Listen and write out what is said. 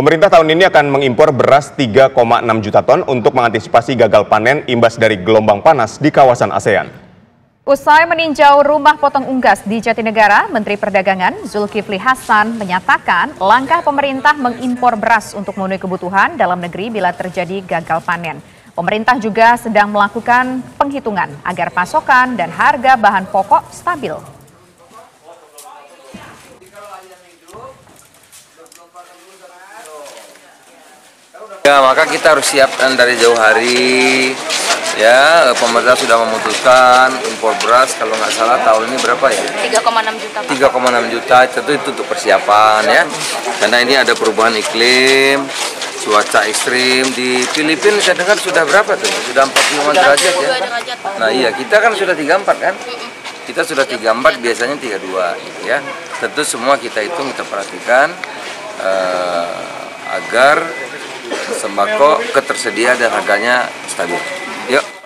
Pemerintah tahun ini akan mengimpor beras 3,6 juta ton untuk mengantisipasi gagal panen imbas dari gelombang panas di kawasan ASEAN. Usai meninjau rumah potong unggas di Jatinegara, Menteri Perdagangan Zulkifli Hasan menyatakan langkah pemerintah mengimpor beras untuk memenuhi kebutuhan dalam negeri bila terjadi gagal panen. Pemerintah juga sedang melakukan penghitungan agar pasokan dan harga bahan pokok stabil. Ya, maka kita harus siapkan dari jauh hari. Ya, pemerintah sudah memutuskan impor beras kalau nggak salah tahun ini berapa ya? 3,6 juta. 3,6 juta tentu itu untuk persiapan ya. Karena ini ada perubahan iklim, cuaca ekstrim di Filipina saya dengar sudah berapa tuh? Sudah 45 derajat ya. Nah, iya, kita kan sudah 34 kan? Kita sudah 34 biasanya 32 gitu ya. Tentu semua kita hitung kita perhatikan eh, agar sembako ketersedia dan harganya stabil. Yuk.